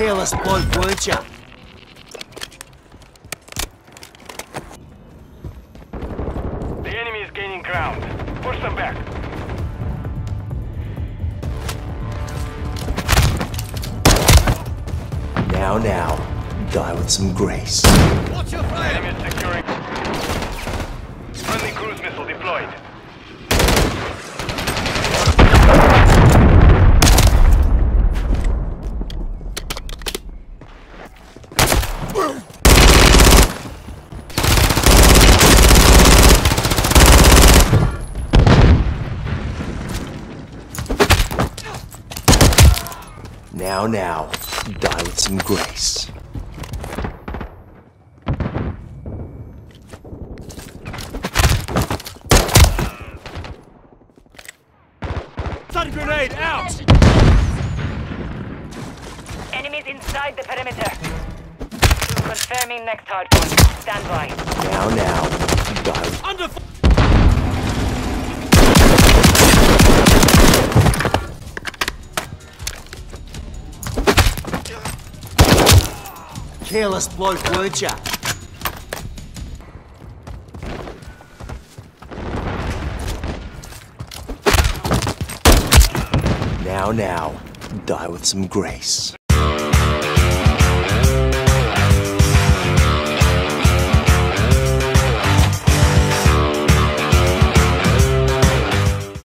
Careless bloke, weren't you? The enemy is gaining ground. Push them back. Now, now, die with some grace. Enemy is securing. Friendly cruise missile deployed. Now, now, die with some grace. Stun grenade out! Enemies inside the perimeter. Confirming next hardpoint. Stand by. Now, now, die with Under careless bloke, weren't you? Now, now, die with some grace.